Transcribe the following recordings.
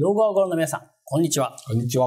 動画をご覧の皆さん、こんにちは。こんにちは。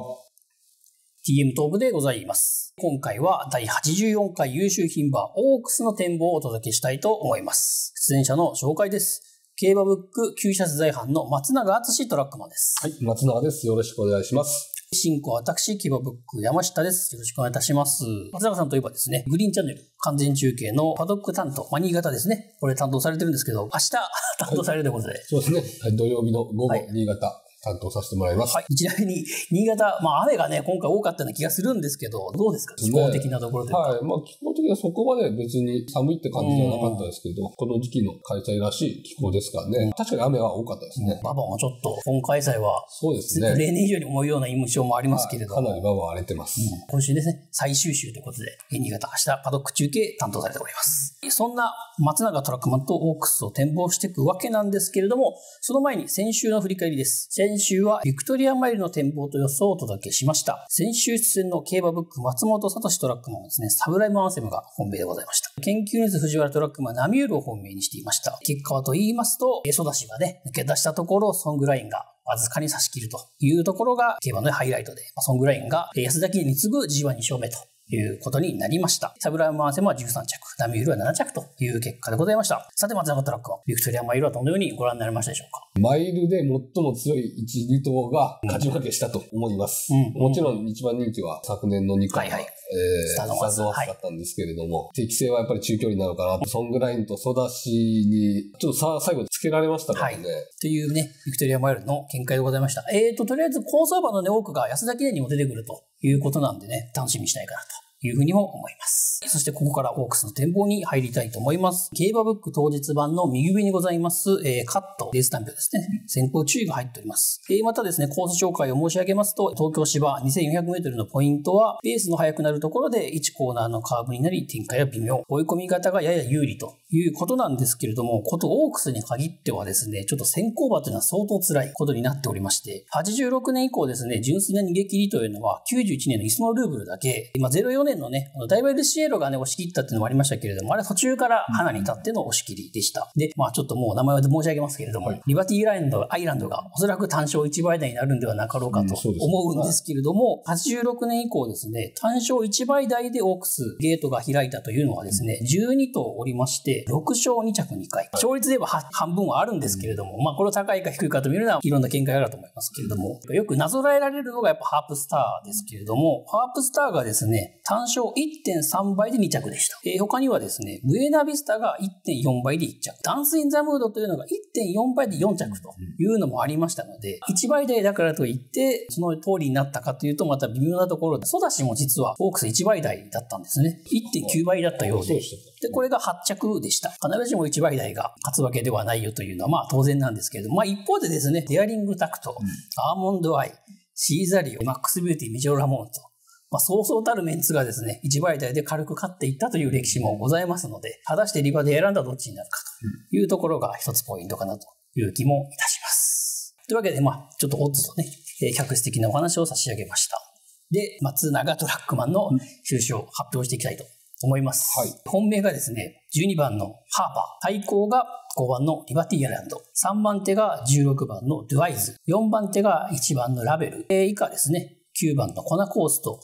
TM 東部でございます。今回は第84回優秀牝馬オークスの展望をお届けしたいと思います。出演者の紹介です。競馬ブック旧車取材班の松永敦トラックマンです。はい、松永です。よろしくお願いします。進行は私、競馬ブック山下です。よろしくお願いいたします。松永さんといえばですね、グリーンチャンネル完全中継のパドック担当、まあ、新潟ですね。これ担当されてるんですけど、明日 担当されるということで。そうですね。はい、土曜日の午後、はい新潟担当させてもらいます。はい。ちなみに、新潟、まあ雨がね、今回多かったような気がするんですけど、どうですか？気候的なところで。はい。まあ、気候的にはそこまで別に寒いって感じじゃなかったですけど、この時期の開催らしい気候ですからね。確かに雨は多かったですね。馬場もちょっと、本開催は、そうですね。例年以上に重いような印象もありますけれども、かなり馬場は荒れてます。うん今週ですね、最終週ということで、新潟明日パドック中継担当されております。そんな松永トラックマンとオークスを展望していくわけなんですけれども、その前に先週の振り返りです。先週はビクトリアマイルの展望と予想をお届けしました。先週出演の競馬ブック松本聡トラックマンですね、サブライムアンセムが本命でございました。研究ニュース藤原トラックマンナミュールを本命にしていました。結果はと言いますと、えソダシがね、抜け出したところ、ソングラインがわずかに差し切るというところが競馬のハイライトで、ソングラインが安田記念に次ぐ G1 2勝目ということになりました。サブライムアンセムは13着、ナミュールは7着という結果でございました。さて、松永トラックは、ビクトリアマイルはどのようにご覧になりましたでしょうか？マイルで最も強い1、2頭が勝ち負けしたと思います。うんもちろん一番人気は昨年の2回は、はいはいえースタートマスだったんですけれども、適性はやっぱり中距離なのかなと、ソングラインとソダシに、ちょっとさ最後つけられましたからね。というね、ビクトリアマイルの見解でございました。えーと、とりあえず、高相場のね、多くが安田記念にも出てくるということなんでね、楽しみにしたいかなと。いうふうにも思います。そしてここからオークスの展望に入りたいと思います。競馬ブック当日版の右上にございます、えーカット、レース単表ですね。先行注意が入っております。えーまたですね、コース紹介を申し上げますと、東京芝 2400m のポイントは、ベースの速くなるところで1コーナーのカーブになり、展開は微妙。追い込み方がやや有利ということなんですけれども、ことオークスに限ってはですね、ちょっと先行馬というのは相当辛いことになっておりまして、86年以降ですね、純粋な逃げ切りというのは、91年のイスモルーブルだけ、今04年のね、ダイバルシエロがね、押し切ったっていうのもありましたけれども、あれ途中から花に立っての押し切りでした。で、まあちょっともう名前は申し上げますけれども、はいリバティラインド、アイランドがおそらく単勝1倍台になるんではなかろうかと思うんですけれども、86年以降ですね、単勝1倍台でオークスゲートが開いたというのはですね、12頭おりまして、6勝2着2回。勝率では半分はあるんですけれども、まあこれを高いか低いかと見るのはいろんな見解があると思いますけれども、よくなぞらえられるのがやっぱハープスターですけれども、ハープスターがですね、単勝1.3倍で2着でした。えー他にはですね、ブエナビスタが1.4倍で1着。ダンスインザムードというのが1.4倍で4着というのもありましたので、1倍台だからといって、その通りになったかというとまた微妙なところで、ソダシも実はオークス1倍台だったんですね。1.9倍だったようでで、これが8着でした。必ずしも1倍台が勝つわけではないよというのはまあ当然なんですけれども、まあ一方でですね、デアリングタクト、アーモンドアイ、シーザリオ、マックスビューティー、ミジョラモンと、まあ、そうそうたるメンツがですね、1倍台で軽く勝っていったという歴史もございますので、果たしてリバで選んだらどっちになるかというところが一つポイントかなという気もいたします。というわけで、まあ、ちょっとオッズとね、えー客観的なお話を差し上げました。で、松永トラックマンの収支を発表していきたいと思います。はい本命がですね、12番のハーパー、対抗が5番のリバティアランド、3番手が16番のドゥアイズ、4番手が1番のラベル、えー以下ですね、9番のコナコースと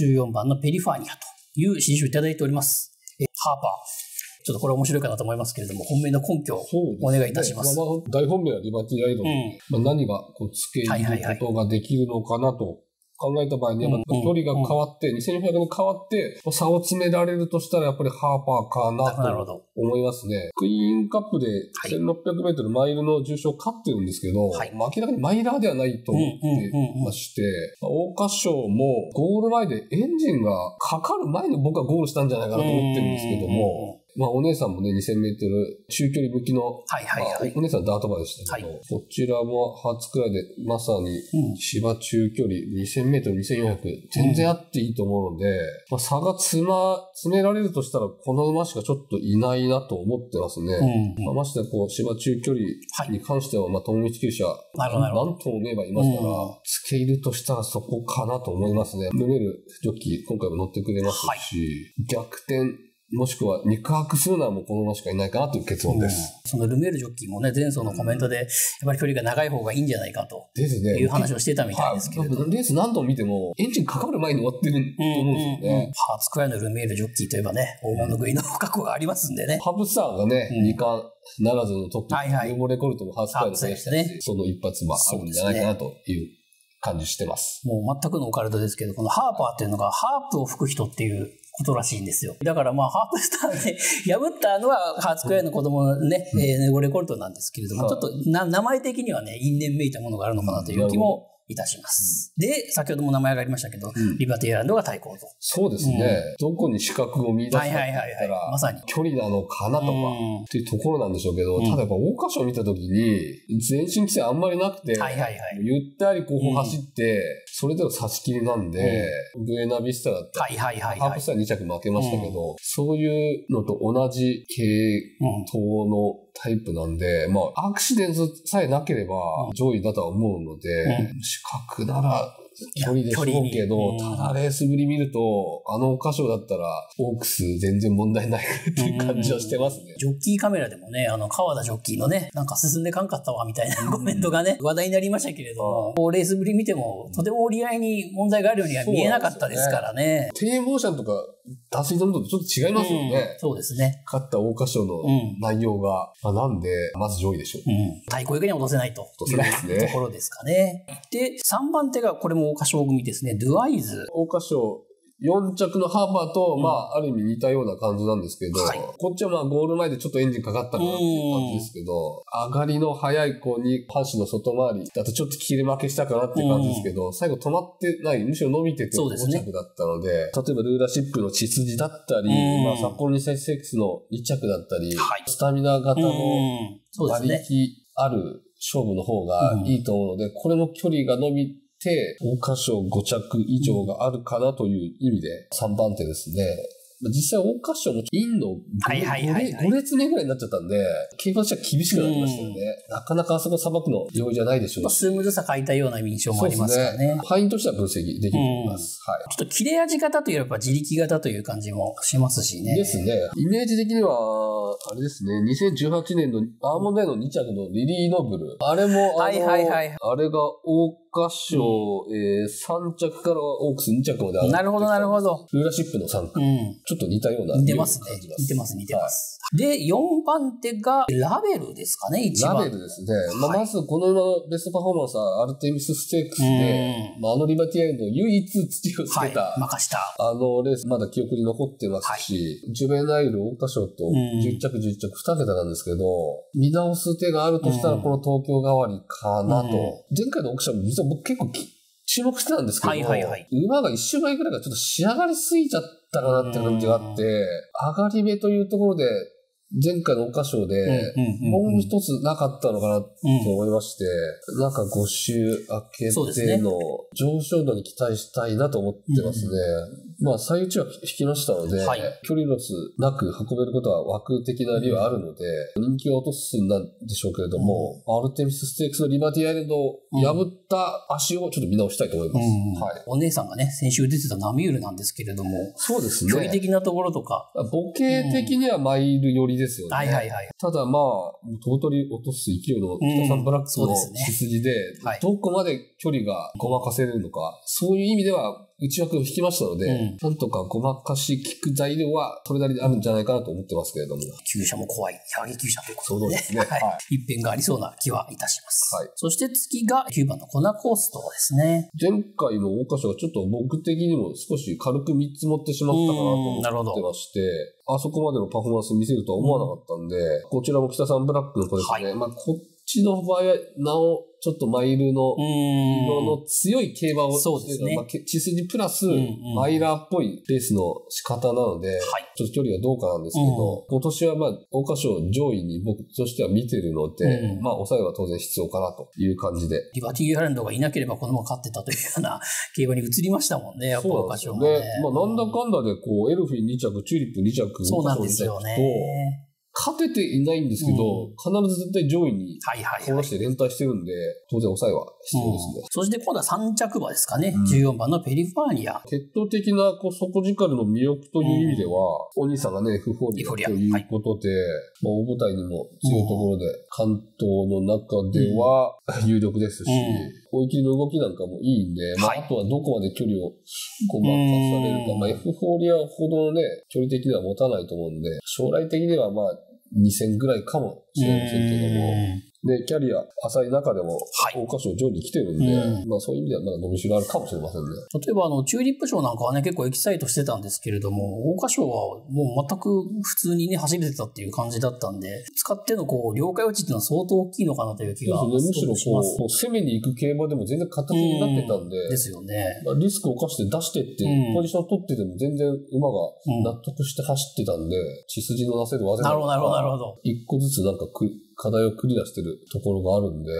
14番のペリファーニアという指示をいただいております。えーハーパー。ちょっとこれ面白いかなと思いますけれども、本命の根拠をお願いいたします。ああ大本命はリバティアイドル、うんまあ、何がこう付け入ることができるのかなと考えた場合には、まあうん距離が変わって、2400に変わって、差を詰められるとしたらやっぱりハーパーかなと。思いますね。クイーンカップではい1600メートルマイルの重賞勝ってるんですけど、はいまあ明らかにマイラーではないと思ってまして、まあ桜花賞もゴール前でエンジンがかかる前に僕はゴールしたんじゃないかなと思ってるんですけども、まあお姉さんもね、2000メートル中距離向きのはいはいはい。まあお姉さんダートバーでしたけど、はこちらも初くらいでまさにうん芝中距離2000メートル、2400全然あっていいと思うので、まあ、差が詰ま、詰められるとしたらこの馬しかちょっといないなと思ってますね。うんまあ、ましてやこう芝中距離に関しては、まあ、友道厩舎、なるほどなるほど何とも言えばいますから、うん付け入るとしたらそこかなと思いますね。ヌメルジョッキー今回も乗ってくれますし、逆転もしくは肉薄するのはもうこの馬しかいないかなという結論です。そのルメールジョッキーもね、前走のコメントで、やっぱり距離が長い方がいいんじゃないかとですね。いう話をしてたみたいですけれど。はいレース何度も見ても、エンジンかかる前に終わってると思うんですよね。ハーツクライのルメールジョッキーといえばね、大物食いの過去がありますんでね。ハブスターがね、うん二冠ならずのトップ、はいはいレコルトもハーツクライの選手たねその一発はあるんじゃないかなという感じしてます。もう全くのオカルトですけど、このハーパーっていうのがハープを吹く人っていうことらしいんですよ。だからまあ、ハープスターで 破ったのはハーツクライの子供のね、えーネゴレコルトなんですけれども、はいちょっとな名前的にはね、因縁めいたものがあるのかなという気もいたします。で、先ほども名前がありましたけど、うんリバティアイランドが対抗と。そうですね。どこに資格を見出すかって言ったら、まさに距離なのかなとか、うんっていうところなんでしょうけど、うんただやっぱ桜花賞を見たときに、前進規制あんまりなくて、はいはいはい。ゆったり後方走って、それでも差し切りなんで、ブエナビスタだったり、はいはいはいはいハープス。ター2着負けましたけど、そういうのと同じ系うん統のタイプなんで、まあ、アクシデントさえなければ上位だとは思うので、う資格なら距離でしょうけど、ただレースぶり見ると、あの箇所だったら、オークス全然問題ないっていう感じはしてますね。ジョッキーカメラでもね、あの、川田ジョッキーのね、なんか進んでかんかったわ、みたいなコメントがね、話題になりましたけれども、レースぶり見ても、とても折り合いに問題があるようには見えなかったですからね。低モーションとか脱水のとちょっと違いますよね。うんそうですね。勝った桜花賞のうん内容が。まあ、なんで、まず上位でしょう。うん。対抗以外には落とせないと落とせないですねところですかね。で、3番手が、これも桜花賞組ですね、ドゥアイズ。桜花賞4着のハーバーと、うん。まあ、ある意味似たような感じなんですけど、はい。こっちはまあ、ゴール前でちょっとエンジンかかったかなっていう感じですけど、上がりの速い子に、阪神の外回りだとちょっと切れ負けしたかなっていう感じですけど、最後止まってない、むしろ伸びてて5そうですね。着だったので、例えばルーラーシップの血筋だったり、うん。まあ、札幌2006の2着だったり、はい。スタミナ型の馬ね。力ある勝負の方がいいと思うので、これも距離が伸びて、桜花賞5着以上があるかなという意味で3番手ですね。実際、桜花賞もインのはいはいはいはい 5, 列目ぐらいになっちゃったんで、競馬としては厳しくなりましたよね。なかなかあそこさばくの容易じゃないでしょうし。スムーズさ書いたような印象もありますね。範囲としては分析できると思います。はい。ちょっと切れ味型というよりは自力型という感じもしますしね。ですね。イメージ的には、あれですね、2018年のアーモンドアイの2着のリリー・ノブル。あれも、あの、はいはいはいあれが桜花賞、えー、3着からオークス2着まで上がってきたなるほどなるほど。ルーラーシップの3区。うん。ちょっと似たような。似てますね。似てます、似てます。で、4番手がラベルですかね、一番。ラベルですね。まあ、はいまず、この馬のベストパフォーマンスは、アルテミスステークスで、うんまあ、あのリバティアイランド唯一土をつはいけた、。任した。あのレースまだ記憶に残ってますし、ジュベナイル、桜花賞とん11着、11着、2桁なんですけど、見直す手があるとしたらうんこの東京代わりかなと。うん前回のオークションも実は僕結構き注目してたんですけど、はいはいはい。馬が一周前ぐらいがちょっと仕上がりすぎちゃったかなって感じがあって、上がり目というところで、前回の桜花賞で、もう一つなかったのかなと思いまして、なんか5週明けての上昇度に期待したいなと思ってますね。まあ、最内は引きましたので、はい。距離ロスなく運べることは枠的な理由はあるので、人気を落とすんでしょうけれども、アルテミスステークスのリバティアイランドを破った足をちょっと見直したいと思います。お姉さんがね、先週出てたナミュールなんですけれども、そうですね。距離的なところとか、ボケ的にはマイル寄りですよね。はいはいはい。ただまあ、飛ぶ鳥落とす勢いの北さんブラックの血筋ではい、どこまで距離がごまかせるのか、そういう意味では内枠を引きましたので、うんなんとかごまかし効く材料はそれなりにあるんじゃないかなと思ってますけれども。旧車も怖い、矢作旧車ということでね。そうですね。はいは一変がありそうな気はいたします。はいそして次が9番のコナコーストですね。い。前回の桜花賞はちょっと僕的にも少し軽く見積もってしまったかうんなるほどなと思ってまして、あそこまでのパフォーマンスを見せるとは思わなかったんで、こちらも北さんブラックの子ですね。はまあ、こっちの場合は、なお、ちょっとマイルの色のん。強い競馬をそうですねまあ、け血筋プラス、マイラーっぽいレースの仕方なので、ちょっと距離がどうかなんですけど、今年はまあ、桜花賞上位に僕としては見てるので、うんまあ、抑えは当然必要かなという感じで。リバティ・アイランドがいなければこのまま勝ってたというような競馬に移りましたもんね、やっぱそうなん岡賞ね。ね。まあ、なんだかんだで、こう、エルフィン2着、チューリップ2着、そうなんですよ桜花賞2着とね。勝てていないんですけど、必ず絶対上位にはいはいこはい。なして連帯してるんで、当然抑えは必要ですね。そして今度は3着馬ですかね。うん。14番のペリファーニア。血統的なこう底力の魅力という意味では、お兄さんがね、フフォリアということで、まあ、大舞台にも強いところで、関東の中では有力ですし、追い切りの動きなんかもいいんで、まあ、はい。あとはどこまで距離をごまかされるか、うん。まあ、F フォリアほどのね、距離的には持たないと思うんで、将来的にはまあ、2000ぐらいかもしれませんけども、で、キャリア浅い中でも、はい桜花賞上位に来てるんで、うんまあそういう意味ではまだ伸びしろあるかもしれませんね。例えばあの、チューリップ賞なんかはね、結構エキサイトしてたんですけれども、桜花賞はもう全く普通にね、走れてたっていう感じだったんで、使ってのこう、了解落ちっていうのは相当大きいのかなという気がそうですね、むしろしますこう、攻めに行く競馬でも全然形になってたんで、ですよね。まあリスクを冒して出してって、うんポジション取ってても全然馬がうん納得して走ってたんで、血筋のなせる技なるほど、なるほど、なるほほど。一個ずつなんかく課題をクリアしてるところがあるんで、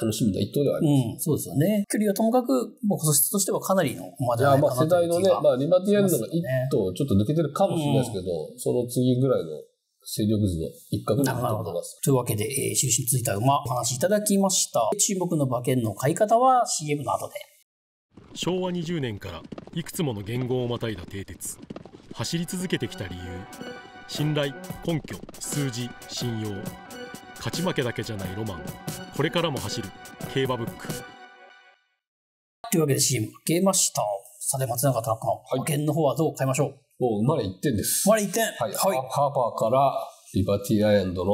楽しみな一頭ではあります。うん、そうですよね。距離はともかく、もう素質としてはかなりのまあじゃないかな世代のね。まあリマティアルのが一頭ちょっと抜けてるかもしれないですけど、その次ぐらいの勢力図の一角になると思います。というわけで、えー、印についた馬、お話しいただきました。注目の馬券の買い方は CM の後で。昭和20年からいくつもの言語をまたいだ蹄鉄走り続けてきた理由信頼根拠数字信用勝ち負けだけじゃないロマンこれからも走る競馬ブックというわけで CM 受けました。さて、松永隆の馬券の方はどう買いましょう、もう生まれ1点です。生まれ1点。はい、ハーハーパーからリバティアイランドの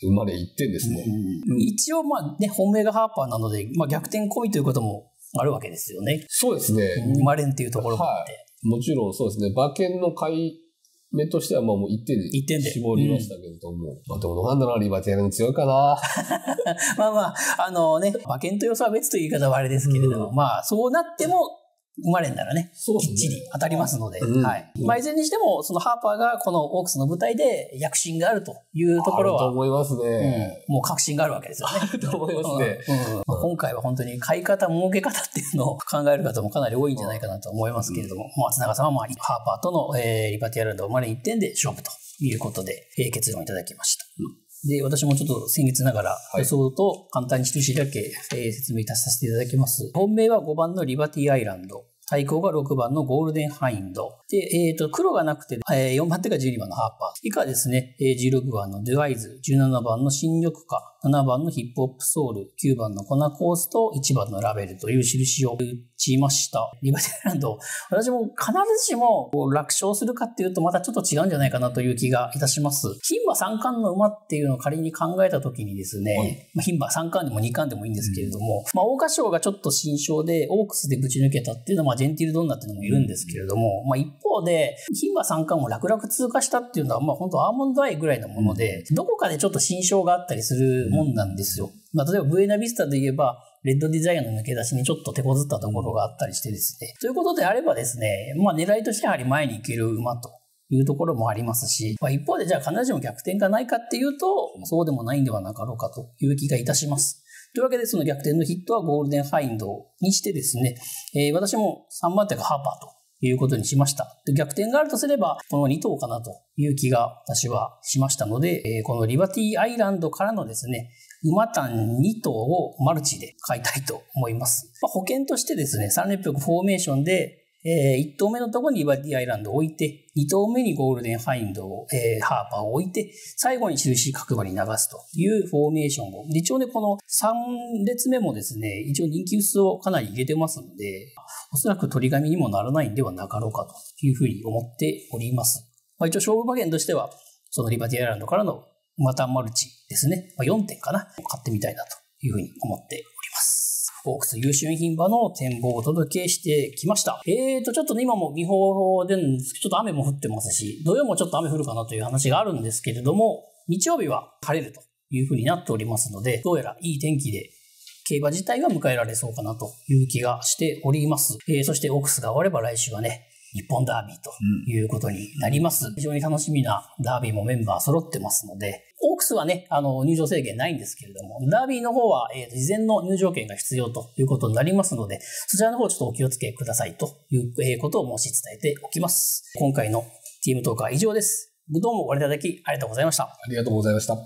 生まれ1点ですね。うん一応、まあね、本命がハーパーなので、まあ、逆転込みということもあるわけですよね。そうですね。生まれんっていうところもあって。もちろんそうですね。馬券の買い目としてはまあもう1点に一点で絞りましたけれども。まあでもどうなんだろうな、リバティアイランド強いかな。まあまあ、あのね、馬券と予想は別という言い方はあれですけれども、うまあ、そうなっても、生まれんならね、そうきっちり当たりますので、うんはい。うんまあ、いずれにしても、そのハーパーがこのオークスの舞台で躍進があるというところあるとは、思いますね。うんもう確信があるわけですよね。あると思いますね。うんうんまあ今回は本当に買い方、儲け方っていうのを考える方もかなり多いんじゃないかなと思いますけれども、松永さんはまあハーパーとの、えーリバティアランド生まれ1点で勝負ということで、えー結論いただきました。で、私もちょっと先月ながらい予想と簡単に印だけ、えー説明いたさせていただきます。本命は5番のリバティアイランド。対抗が6番のゴールデンハインド。で、えっ、と、黒がなくて、えー4番手が12番のハーパー。以下はですね、えー16番のドゥアイズ、17番の新緑化、7番のヒップホップソウル、9番のコナコースと1番のラベルという印を打ちました。リバティランド、私も必ずしも楽勝するかっていうとまたちょっと違うんじゃないかなという気がいたします。牝馬三冠の馬っていうのを仮に考えたときにですね、牝馬三冠でも二冠でもいいんですけれども、まあ、桜花賞がちょっと新賞でオークスでぶち抜けたっていうのは、まあ、ジェンティルドンナっていうのもいるんですけれども、まあ、一方で、牝馬三冠も楽々通過したっていうのは、まあ、本当アーモンドアイぐらいのもので、どこかでちょっと新賞があったりするもんなんですよ。まあ、例えば、ブエナビスタで言えば、レッドデザイアの抜け出しにちょっと手こずったところがあったりしてですね。ということであればですね、まあ狙いとしてはやはり前に行ける馬というところもありますし、まあ、一方でじゃあ必ずしも逆転がないかっていうと、そうでもないんではなかろうかという気がいたします。というわけでその逆転のヒットはゴールデンファインドにしてですね、えー私も3番手がハーパーということにしました。で逆転があるとすれば、この2頭かなという気が私はしましたので、えーこのリバティアイランドからのですね、馬単2頭をマルチで買いたいと思います。まあ、保険としてですね、3連複フォーメーションで、え1頭目のところにリバティアイランドを置いて、2頭目にゴールデンハインドを、えーハーパーを置いて、最後に印各馬に流すというフォーメーションを。で一応ね、この3列目もですね、一応人気薄をかなり入れてますので、おそらく取り紙にもならないんではなかろうかというふうに思っております。まあ、一応勝負馬券としては、そのリバティアイランドからのまたマルチですね。まあ、4点かな。買ってみたいなというふうに思っております。オークス優秀品馬の展望をお届けしてきました。えーと、ちょっとね、今も美報で、ちょっと雨も降ってますし、土曜もちょっと雨降るかなという話があるんですけれども、日曜日は晴れるというふうになっておりますので、どうやらいい天気で競馬自体は迎えられそうかなという気がしております。えーそしてオークスが終われば来週はね、日本ダービーということになります。非常に楽しみなダービーもメンバー揃ってますので、オークスはね、あの、入場制限ないんですけれども、ダービーの方は、えーと事前の入場券が必要ということになりますので、そちらの方ちょっとお気をつけくださいということを申し伝えておきます。今回のチームトークは以上です。どうもご覧いただきありがとうございました。ありがとうございました。